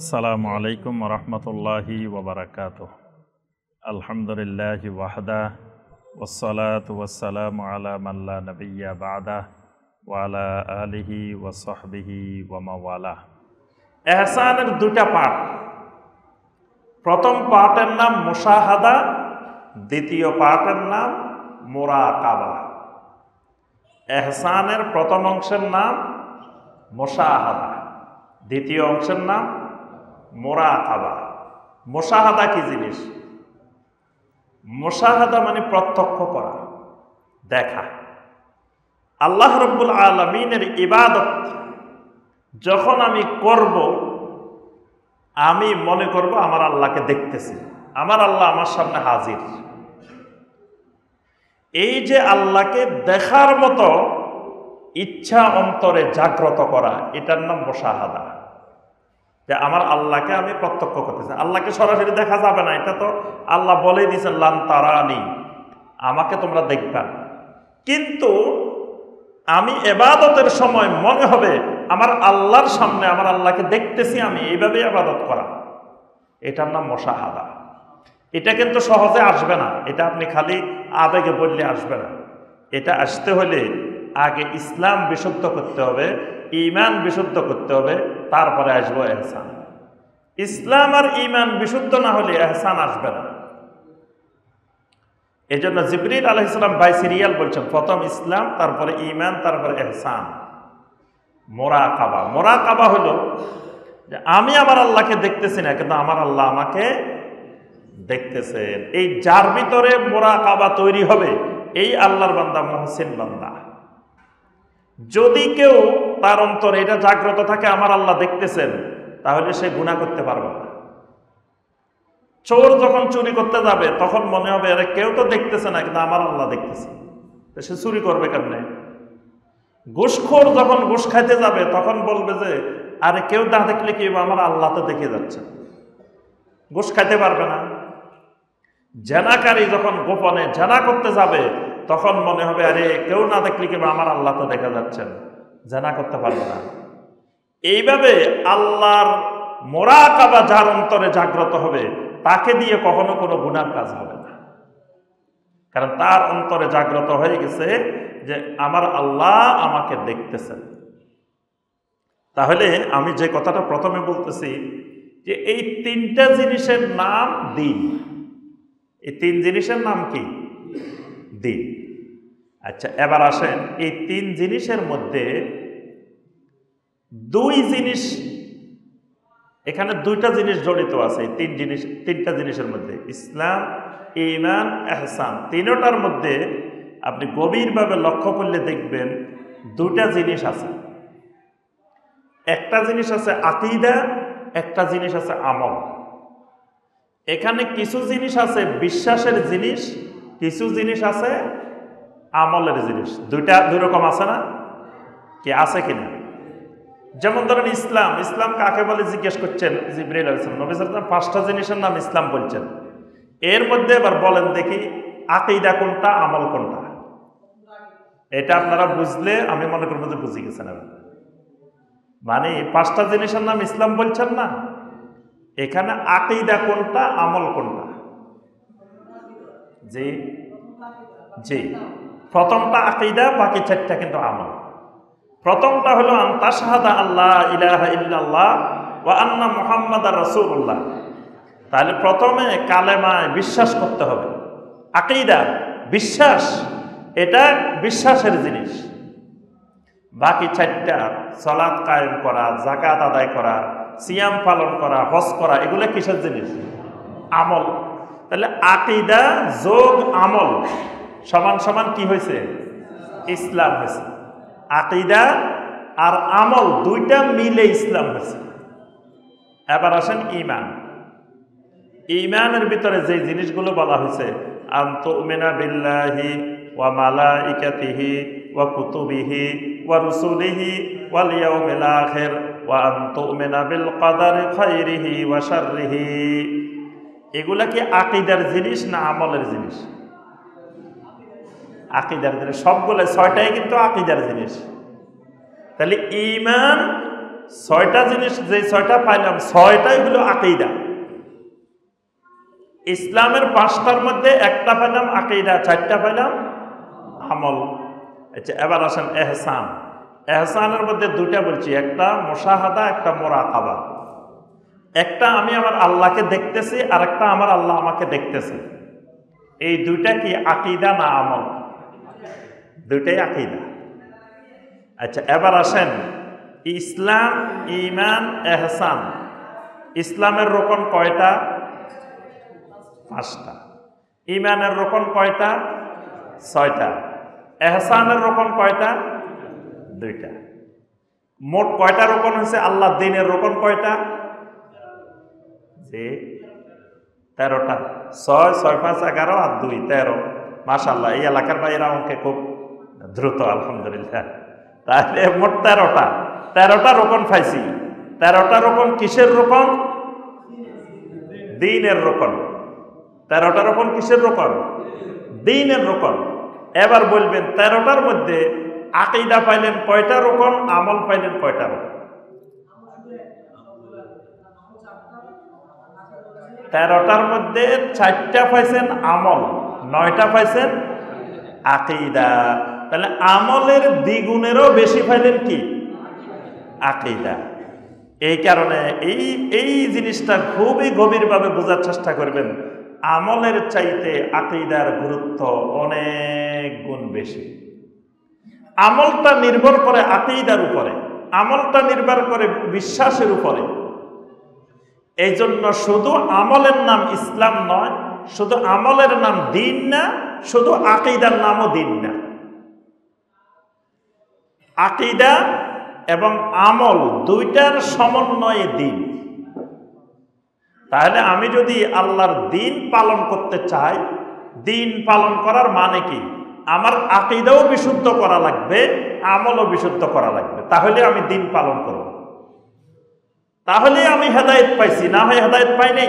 আসসালামু আলাইকুম রহমতুল্লাহি ওবরাকাত আলহামদুলিল্লাহ ওয়াহদা ওসলাত ওয়াসালাম আলা মাল্লা নবিয়া বাদা ওয়ালা আলিহি ওয়াসহবিহি ওয়ামাওয়ালা এহসানের দুটা পাঠ। প্রথম পাঠের নাম মুশাহাদা, দ্বিতীয় পাঠের নাম মোরাকাবা। এহসানের প্রথম অংশের নাম মোশাহাদা, দ্বিতীয় অংশের নাম মোরাকাবা। মোশাহাদা কি জিনিস? মোশাহাদা মানে প্রত্যক্ষ করা, দেখা। আল্লাহ রব্বুল আলমিনের ইবাদত, যখন আমি করব, আমি মনে করব আমার আল্লাহকে দেখতেছি। আমার আল্লাহ আমার সামনে হাজির। এই যে আল্লাহকে দেখার মতো ইচ্ছা অন্তরে জাগ্রত করা, এটার নাম মোশাহাদা। যে আমার আল্লাহকে আমি প্রত্যক্ষ করতেছি। আল্লাহকে সরাসরি দেখা যাবে না, এটা তো আল্লাহ বলেই দিয়েছেন, লান তারানি, আমাকে তোমরা দেখবা। কিন্তু আমি এবাদতের সময় মনে হবে আমার আল্লাহর সামনে আমার আল্লাহকে দেখতেছি আমি এইভাবে আবাদত করা। এটার নাম মশাহাদা। এটা কিন্তু সহজে আসবে না, এটা আপনি খালি আবেগে বললে আসবে না। এটা আসতে হলে আগে ইসলাম বিশুদ্ধ করতে হবে ইমান বিশুদ্ধ করতে হবে, তারপরে আসব এহসান। ইসলাম আর ইমান বিশুদ্ধ না হলে এহসান আসবে না। এই জন্য জিবরিল আলহিসাম বাই সিরিয়াল বলছেন, প্রথম ইসলাম, তারপরে ইমান, তারপরে এহসান। মোরা কাবা মোরা কাবা হলো যে আমি আমার আল্লাহকে দেখতেছি না, কিন্তু আমার আল্লাহ আমাকে দেখতেছেন। এই যার ভিতরে মোরা কাবা তৈরি হবে, এই আল্লাহর বান্দা, মহসিন বান্দা। যদি কেউ তার অন্তরে এটা জাগ্রত থাকে, আমার আল্লাহ দেখতেছেন, তাহলে সে গুণা করতে পারবে না। চোর যখন চুরি করতে যাবে, তখন মনে হবে, আরে কেউ তো দেখতেছে না, কিন্তু আমার আল্লাহ দেখতেছে। সে চুরি করবে কেমনে? ঘুষখোর যখন ঘুষ খাইতে যাবে, তখন বলবে যে, আরে কেউ না দেখলে কি আমার আল্লাহ তো দেখে যাচ্ছে। ঘুষ খাইতে পারবে না। জেনাকারী যখন গোপনে জেনা করতে যাবে, তখন মনে হবে, আরে কেউ না দেখলে কি আমার আল্লাহ তো দেখা যাচ্ছেন জেনা করতে পারবে না। এইভাবে আল্লাহর মোরা কাবা যার অন্তরে জাগ্রত হবে, তাকে দিয়ে কখনো কোনো গুণার কাজ হবে না। কারণ তার অন্তরে জাগ্রত হয়ে গেছে যে আমার আল্লাহ আমাকে দেখতেছেন। তাহলে আমি যে কথাটা প্রথমে বলতেছি যে এই তিনটা জিনিসের নাম দিন। এই তিন জিনিসের নাম কি? দিন। আচ্ছা এবার আসেন এই তিন জিনিসের মধ্যে দুই জিনিস, এখানে দুইটা জিনিস জড়িত আছে তিন জিনিস, তিনটা জিনিসের মধ্যে, ইসলাম ইমান এহসান। তিনটার মধ্যে আপনি গভীরভাবে লক্ষ্য করলে দেখবেন দুটা জিনিস আছে। একটা জিনিস আছে আকিদা, একটা জিনিস আছে আমল। এখানে কিছু জিনিস আছে বিশ্বাসের জিনিস, কিছু জিনিস আছে আমলের জিনিস। দুইটা, দুই রকম আছে না? কি আছে কিনা যেমন ধরেন ইসলাম ইসলাম কাকে বলে জিজ্ঞেস করছেন? জিব্রাইল আলাইসালাম নবী পাঁচটা জিনিসের নাম ইসলাম বলছেন। এর মধ্যে এবার বলেন দেখি, আকিদা কোনটা, আমল কোনটা? এটা আপনারা বুঝলে আমি মনে করব যে বুঝে গেছেন এবার। মানে পাঁচটা জিনিসের নাম ইসলাম বলছেন না? এখানে আকিদা কোনটা, আমল কোনটা? জি? জি। প্রথমটা আকিদা, বাকি চারটা কিন্তু আমল। প্রথমটা হলো আন্তাশাহাদা আল্লাহ ইলাহা ইল্লাল্লাহ ও আন্না মোহাম্মদ রসুল্লাহ তাহলে প্রথমে কালেমায় বিশ্বাস করতে হবে। আকিদা, বিশ্বাস, এটা বিশ্বাসের জিনিস। বাকি চারটা সলাদ কায়েম করা জাকাত আদায় করা, সিয়াম পালন করা, হজ করা, এগুলো কিসের জিনিস? আমল। তাহলে আকিদা যোগ আমল। সমান সমান কি হয়েছে? ইসলাম হয়েছে। আকিদা আর আমল দুইটা মিলে ইসলাম হয়েছে। এবার আসেন ইমান ইমানের ভিতরে যে জিনিসগুলো বলা হয়েছে, আন্তমেনা বিল্লাহি ওয়া মালা ইকাতিহি ওয়া কুতুবিহি ওয়া রুসুলিহি ওয়াল ইয়াউমিল আখির ওয়া আনতুমিনা বিল কদারি খাইরিহি ওয়া শাররিহি। এগুলা কি আকিদার জিনিস না আমলের জিনিস? আকিদার জিনিস সবগুলো ছয়টাই কিন্তু আকিদার জিনিস। তাহলে ইমান ছয়টা জিনিস যে ছয়টা পাইলাম, ছয়টাই হলো আকিদা। ইসলামের পাঁচটার মধ্যে একটা পাইলাম আকিদা, চারটা পাইলাম আমল। আচ্ছা এবার আসেন এহসান। এহসানের মধ্যে দুইটা বলছি, একটা মোশাহাদা, একটা মোরা মোরাকাবা। একটা আমি আমার আল্লাহকে দেখতেছি আর একটা আমার আল্লাহ আমাকে দেখতেছে। এই দুইটা কি আকিদা না আমল? দুইটাই আকিদা। আচ্ছা এবার আসেন। ইসলাম ইমান এহসান। ইসলামের রোকন কয়টা? পাঁচটা। ইমানের রোকন কয়টা? ছয়টা। এহসানের রোকন কয়টা? দুইটা। মোট কয়টা রোপণ হয়েছে? আল্লাহ দিনের রোপণ কয়টা? যে তেরোটা। ছয় ছয়, পাঁচ, এগারো আর দুই, তেরো। মাশাল্লাহ এই এলাকার বাইরা অঙ্কে খুব দ্রুত, আলহামদুলিল্লাহ। তাহলে মোট তেরোটা। তেরোটা রোপণ পাইছি। তেরোটা রোপণ কিসের রোপণ? দিনের রোপণ। তেরোটা রোপণ কিসের রোপণ? দিনের রোকন এবার বলবেন, তেরোটার মধ্যে আকিদা পাইলেন কয়টা রোপণ, আমল পাইলেন কয়টা রোপণ? তেরোটার মধ্যে চারটা পাইছেন আমল, নয়টা পাইছেন আকিদা। তাহলে আমলের দ্বিগুণেরও বেশি ফাইলেন কি? আকিদা। এই কারণে এই এই জিনিসটা খুবই গভীরভাবে বোঝার চেষ্টা করবেন। আমলের চাইতে আকিদার গুরুত্ব অনেক গুণ বেশি। আমলটা নির্ভর করে আকিদার উপরে, আমলটা নির্ভর করে বিশ্বাসের উপরে। এই জন্য শুধু আমলের নাম ইসলাম নয়, শুধু আমলের নাম দিন না, শুধু আকিদার নামও দিন না। আকিদা এবং আমল দুইটার সমন্বয়ে দিন। তাহলে আমি যদি আল্লাহর দিন পালন করতে চাই, দিন পালন করার মানে কি? আমার আকিদাও বিশুদ্ধ করা লাগবে, আমলও বিশুদ্ধ করা লাগবে। তাহলে আমি দিন পালন করব। তাহলে আমি হেদায়েত পাইছি, না হয় হেদায়েত পাই নাই?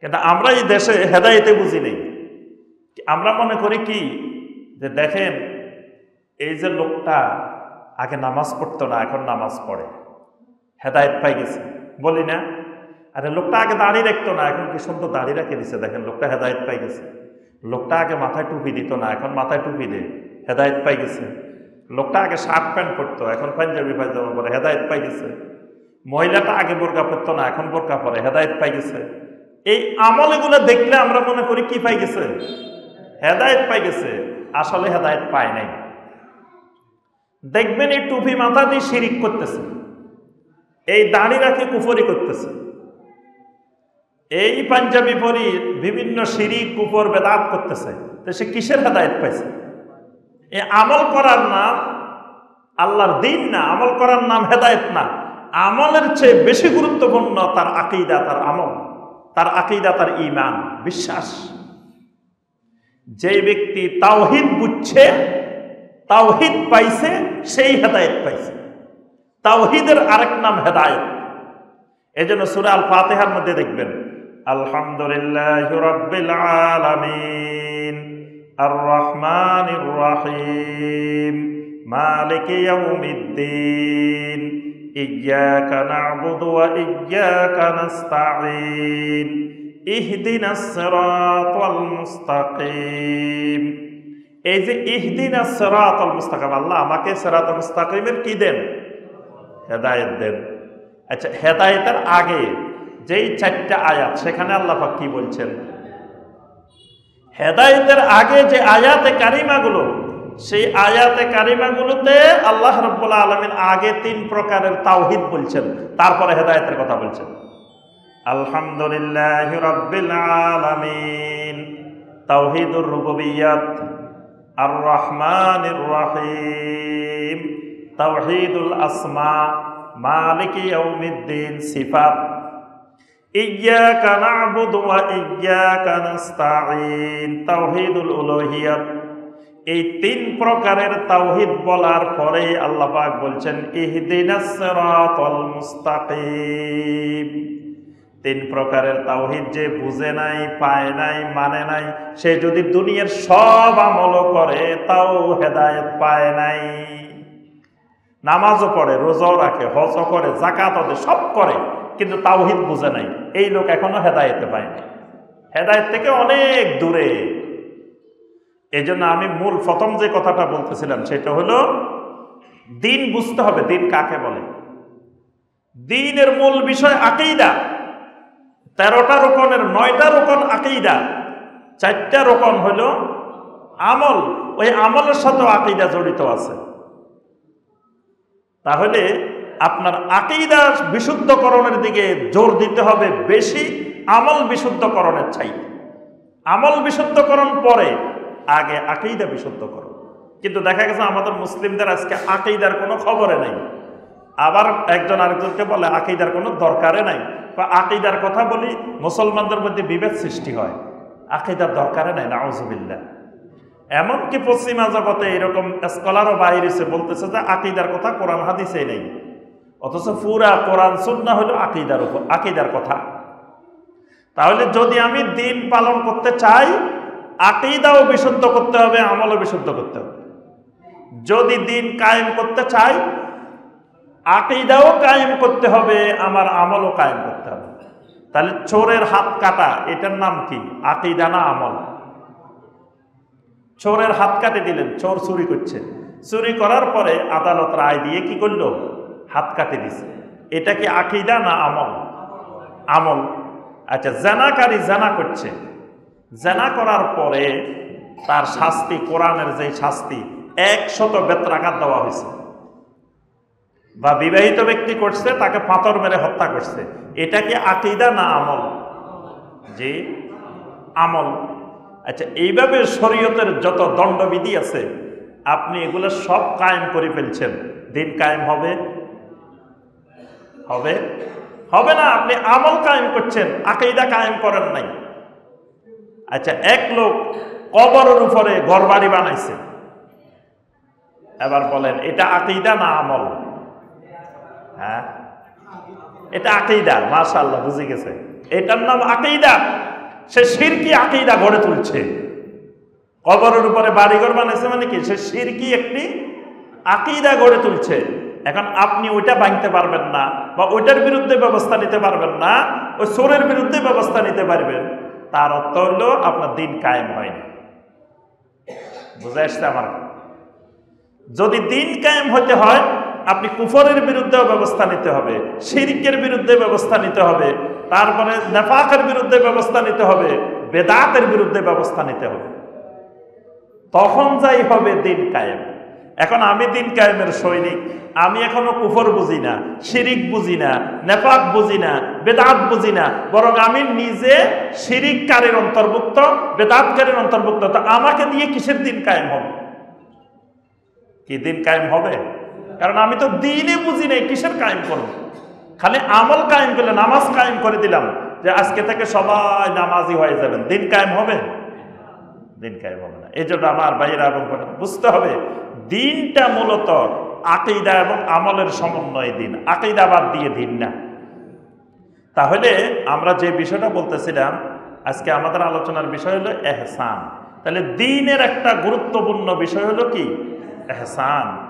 কিন্তু আমরা এই দেশে হেদায়েতে বুঝি নেই। আমরা মনে করি কি? যে দেখেন, এই যে লোকটা আগে নামাজ পড়তো না, এখন নামাজ পড়ে। হেদায়েত পাই গেছে। বলি না, আরে লোকটা আগে দাঁড়িয়ে রাখতো না, এখন কি সুন্দর দাঁড়িয়ে রেখে দিছে? দেখেন, লোকটা হেদায়েত পাই গেছে। লোকটা আগে মাথায় টুপি দিত না, এখন মাথায় টুপি দে হেদায়েত পাই গেছে। লোকটা আগে শার্ট প্যান্ট পরতো, এখন পাঞ্জাবি পায়জামা পরে। হেদায়েত পাই গেছে। মহিলাটা আগে বোরকা পরতো না, এখন বোরকা পরে। হেদায়ত পাই গেছে। এই আমল এগুলো দেখলে আমরা মনে করি কি পাই গেছে? হেদায়েত পাই গেছে। আসলে হেদায়েত পায় নাই। দেখবেন এই টুপি মাথা দিয়ে শিরিক করতেছে। এই দাড়ি রাখে কুফরি করতেছে। এই পাঞ্জাবি পরি বিভিন্ন শিরিক, কুফর, বেদাত করতেছে। তো সে কিসের হেদায়ত পাইছে? এ আমল করার নাম আল্লাহর দিন না, আমল করার নাম হেদায়ত না। আমলের চেয়ে বেশি গুরুত্বপূর্ণ তার আকিদা, তার আমল, তার আকিদা, তার ইমান বিশ্বাস। যে ব্যক্তি তাওহিদ বুঝছে তাওহিদ পাইছে সেই হেদায়ত পাইছে তাওহিদের আরেক নাম হেদায়ত এই জন্য সুরা আল ফাতেহার মধ্যে দেখবেন আলহামদুলিল্লাহ রব্বিল আলামিন আর রহমানির রহিম মালিক ইয়াউমিদ্দিন ইয়্যাকা না'বুদু ওয়া ইয়্যাকা নাস্তাঈন ইহদিনাস সিরাতাল মুস্তাকিম এই যে মুস্তাকিম, আল্লাহ আমাকে সিরাতাল মুস্তাকিমের কি দেন? হেদায়েত দেন। আচ্ছা হেদায়েতের আগে যেই চারটা আয়াত, সেখানে আল্লাহাক কি বলছেন? হেদায়েতের আগে যে আয়াতে কারিমাগুলো, সেই আয়াতে কারিমাগুলোতে আল্লাহ রব্বুল্লা আলমিন আগে তিন প্রকারের তাওহিদ বলছেন, তারপরে হেদায়েতের কথা বলছেন। আলহামদুলিল্লাহ রব্বিল আলমিন। তাওহিদুর রুবুবিয়াত আর রহমানির রহিম তাওহিদুল আসমা, মালিক ইয়াউমিদ্দিন, সিফাত। ইয়াকা না'বুদু ওয়া ইয়াকা নাস্তাঈন, তাওহীদুল উলুহিয়াত। এই তিন প্রকারের তাওহীদ বলার পরে আল্লাহ পাক বলছেন, ইহদিনাস সিরাতাল মুস্তাকিম। তিন প্রকারের তাওহিদ, যে বুঝে নাই, পায় নাই মানে নাই, সে যদি দুনিয়ার সব আমল করে, তাও হেদায়েত পায় নাই। নামাজও পড়ে, রোজাও রাখে, হজও করে জাকাত সব করে, কিন্তু তাওহিদ বুঝে নাই, এই লোক এখনও হেদায়েতে পায়নি। হেদায়েত থেকে অনেক দূরে। এই আমি মূল, প্রথম যে কথাটা বলতেছিলাম, সেটা হলো, দিন বুঝতে হবে, দিন কাকে বলে? দিনের মূল বিষয় আকেইদা তেরোটা রোকনের নয়টা রোকন আকেইদা চারটা রোকন হলো আমল। ওই আমলের সাথেও আকেইদা জড়িত আছে। তাহলে আপনার আকেইদা বিশুদ্ধকরণের দিকে জোর দিতে হবে বেশি আমল বিশুদ্ধকরণের চাই আমল বিশুদ্ধকরণ পরে আগে আকেইদা বিশুদ্ধকরণ। কিন্তু দেখা গেছে আমাদের মুসলিমদের আজকে আকেইদার কোনো খবরে নাই। আবার একজন আরেকজনকে বলে, আকিদার কোনো দরকারে নাই। বা আকিদার কথা বলি, মুসলমানদের মধ্যে বিভেদ সৃষ্টি হয়। আকিদার দরকারে নাই নাউজুবিল্লা এমনকি পশ্চিমা জগতে এরকম স্কলারও এসে বলতেছে যে আকিদার কথা কোরআন হাদিসে নেই। অথচ পুরা কোরআন সুন্না হলো আকিদার উপর, আকিদার কথা। তাহলে যদি আমি দিন পালন করতে চাই, আকিদাও বিশুদ্ধ করতে হবে, আমলও বিশুদ্ধ করতে হবে। যদি দিন কায়েম করতে চাই আকিদাও কায়েম করতে হবে, আমার আমলও কায়েম করতে হবে। তাহলে চোরের হাত কাটা, এটার নাম কি? আকিদা না আমল? চোরের হাত কাটে দিলেন, চোর চুরি করছে। চুরি করার পরে আদালত রায় দিয়ে কি করল? হাত কাটে দিছে। এটা কি আকিদা না আমল? আমল। আচ্ছা জানাকারী জানা করছে। জানা করার পরে তার শাস্তি, কোরআনের যে শাস্তি, একশত বেত্রাঘাত দেওয়া হয়েছে। বা বিবাহিত ব্যক্তি করছে, তাকে পাথর মেরে হত্যা করছে। এটা কি আকিদা না আমল? যে আমল। আচ্ছা এইভাবে শরীয়তের যত দণ্ডবিধি আছে, আপনি এগুলো সব কায়েম করে ফেলছেন। দিন কায়েম হবে? হবে? হবে না, আপনি আমল কায়েম করছেন, আকিদা কায়েম করেন নাই। আচ্ছা এক লোক কবরের উপরে ঘর বানাইছে। এবার বলেন, এটা আকিদা না আমল? হ্যাঁ? এটা আকেইদা মাশাল্লাহ বুঝে গেছে। এটার নাম আকেইদা সে সিরকি আকেইদা গড়ে তুলছে। কবরের উপরে বাড়িঘর বানাইছে মানে কি? সে সিরকি একটি আকেইদা গড়ে তুলছে। এখন আপনি ওইটা ভাঙতে পারবেন না, বা ওইটার বিরুদ্ধে ব্যবস্থা নিতে পারবেন না, ওই চোরের বিরুদ্ধে ব্যবস্থা নিতে পারবেন। তার অর্থ হইল আপনার দিন কায়েম হয়নি। বুঝে আসছে আমার? যদি দিন কায়েম হতে হয় আপনি কুফরের বিরুদ্ধেও ব্যবস্থা নিতে হবে, শিরিকের বিরুদ্ধে ব্যবস্থা নিতে হবে, তারপরে নেফাকের বিরুদ্ধে ব্যবস্থা নিতে হবে, বেদাতের বিরুদ্ধে ব্যবস্থা নিতে হবে। তখন যাই হবে দিন কায়েম। এখন আমি দিন কায়েমের সৈনিক, আমি এখনও কুফর বুঝি না, শিরিক বুঝি না নেপাক বুঝি না, বেদাত বুঝি না, বরং আমি নিজে শিরিককারীর অন্তর্ভুক্ত, বেদাতকারীর অন্তর্ভুক্ত। তো আমাকে দিয়ে কিসের দিন কায়েম হবে? কি দিন কায়েম হবে? কারণ আমি তো দিনে বুঝি নাই কিসের কায়েম করব। খালি আমল কায়েম করলে, নামাজ কায়েম করে দিলাম যে আজকে থেকে সবাই নামাজি হয়ে যাবেন। দিন কায়েম হবে? দিন কায়েম হবে না। এই জন্য আমার ভাইয়েরা এবং বুঝতে হবে, দিনটা মূলত আকিদা এবং আমলের সমন্বয় দিন। আকিদা বাদ দিয়ে দিন না। তাহলে আমরা যে বিষয়টা বলতেছিলাম, আজকে আমাদের আলোচনার বিষয় হলো এহসান। তাহলে দিনের একটা গুরুত্বপূর্ণ বিষয় হলো কি? এহসান।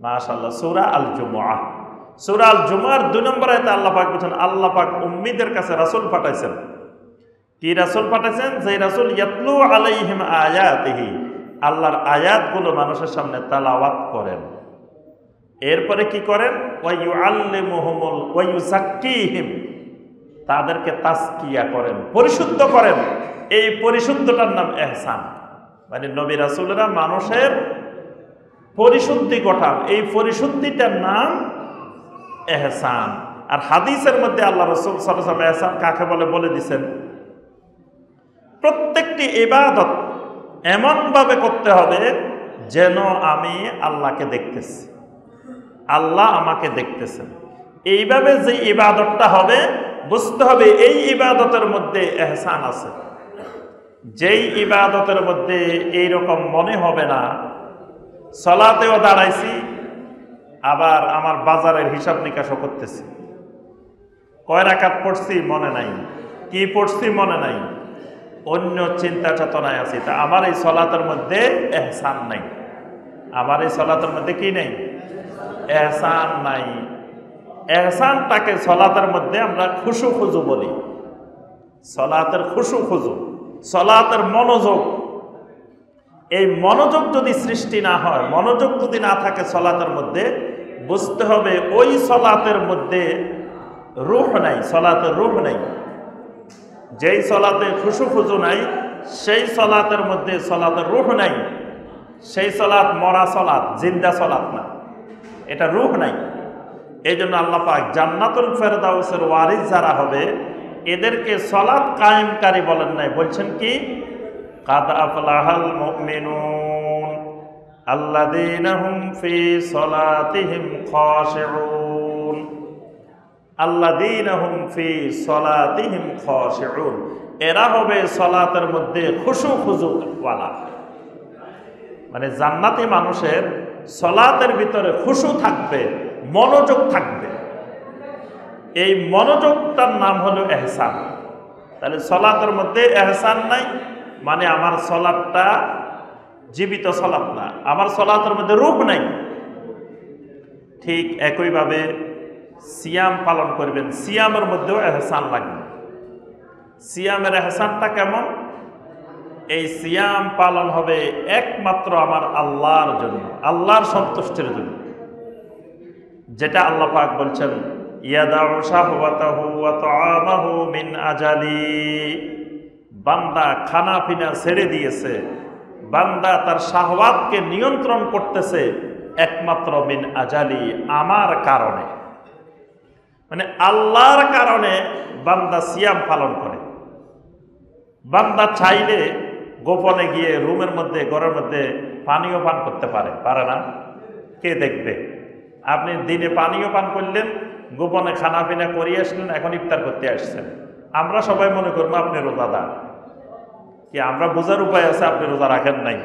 মাশাল্লাহ সুরা আল জুমা সুরা আল জুমার দুই নম্বর আয়তে আল্লাহ পাক বলছেন, আল্লাহ পাক উম্মিদের কাছে রাসুল পাঠাইছেন। কি রাসুল পাঠাইছেন? যে রাসুল ইয়াতলু আলাইহিম আয়াতিহি, আল্লাহর আয়াতগুলো মানুষের সামনে তালাওয়াত করেন। এরপরে কি করেন? ওয়াইউ আল্লিমুহুমুল ওয়াইউ সাক্কিহিম তাদেরকে তাস্কিয়া করেন, পরিশুদ্ধ করেন। এই পরিশুদ্ধটার নাম এহসান। মানে নবী রাসুলরা মানুষের পরিশুদ্ধি ঘটান এই পরিশুদ্ধিটার নাম এহসান। আর হাদিসের মধ্যে আল্লাহ রসুল সাল্লাম এহসান কাকে বলে? বলে দিছেন, প্রত্যেকটি ইবাদত এমনভাবে করতে হবে যেন আমি আল্লাহকে দেখতেছি। আল্লাহ আমাকে দেখতেছেন। এইভাবে যে ইবাদতটা হবে, বুঝতে হবে এই ইবাদতের মধ্যে এহসান আছে। যেই ইবাদতের মধ্যে এই রকম মনে হবে না সলাতেও দাঁড়াইছি, আবার আমার বাজারের হিসাব নিকাশও করতেছি। কয় রাকাত পড়ছি মনে নাই, কি পড়ছি মনে নাই, অন্য চিন্তা চেতনায় আছি। তা আমার এই সলাতের মধ্যে এহসান নাই। আমার এই সলাতের মধ্যে কি নেই? এহসান নাই। এহসানটাকে সলাতের মধ্যে আমরা খুশু খুজু বলি। সলাতের খুশু খুজু, সলাতের মনোযোগ এই মনোযোগ যদি সৃষ্টি না হয়, মনোযোগ যদি না থাকে সলাতের মধ্যে, বুঝতে হবে ওই সলাতের মধ্যে রুহ নাই, সলাতের রুহ নাই। যেই সলাতে খুশু খুজু নাই, সেই সলাতের মধ্যে সলাতের রুহ নাই। সেই সলাত মরা সলাত, জিন্দা সলাত না। এটা রুহ নাই। এই জন্য আল্লাহ পাক জান্নাতুল ফেরদাউসের ওয়ারিস যারা হবে, এদেরকে সলাৎ কায়েমকারী বলেন নাই। বলছেন কি? কাদ আফলাহাল মুমিনুন আল্লাযীনা হুম ফি সলাতিহিম খাশিউন আল্লাযীনা হুম ফি সলাতিহিম খাশিউন এরা হবে সলাতের মধ্যে খুশু খুজু ওয়ালা মানে জান্নাতি মানুষের সলাতের ভিতরে খুশু থাকবে, মনোযোগ থাকবে। এই মনোযোগটার নাম হলো এহসান। তাহলে সলাতের মধ্যে এহসান নাই মানে আমার সলাদটা জীবিত সলাপ না। আমার সলাতের মধ্যে রূপ নাই। ঠিক একইভাবে সিয়াম পালন করবেন। সিয়ামের মধ্যেও এহসান লাগবে। সিয়ামের এহসানটা কেমন? এই সিয়াম পালন হবে একমাত্র আমার আল্লাহর জন্য, আল্লাহর সন্তুষ্টির জন্য। যেটা আল্লাহ পাক বলছেন ওয়া তাআমাহু মিন আজালি। বান্দা খানা পিনা ছেড়ে দিয়েছে। বান্দা তার শাহওয়াতকে নিয়ন্ত্রণ করতেছে একমাত্র মিন আজালি, আমার কারণে। মানে আল্লাহর কারণে বান্দা সিয়াম পালন করে। বান্দা চাইলে গোপনে গিয়ে রুমের মধ্যে, ঘরের মধ্যে পানীয় পান করতে পারে। পারে না? কে দেখবে? আপনি দিনে পানীয় পান করলেন, গোপনে খানা পিনা করিয়ে আসলেন, এখন ইফতার করতে আসছেন। আমরা সবাই মনে করব আপনি রোজাদার। কি আমরা বোঝার উপায় আছে? আপনি রোজা রাখেন নাই।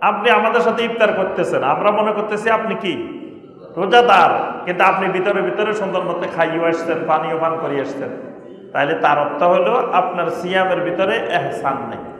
আপনি আমাদের সাথে ইফতার করতেছেন। আমরা মনে করতেছি আপনি কি? রোজাদার। কিন্তু আপনি ভিতরে ভিতরে সুন্দর মতো খাইয়েও আসছেন, পানীয় পান করিয়ে আসছেন। তাহলে তার অর্থ হলো আপনার সিয়ামের ভিতরে এহসান নেই।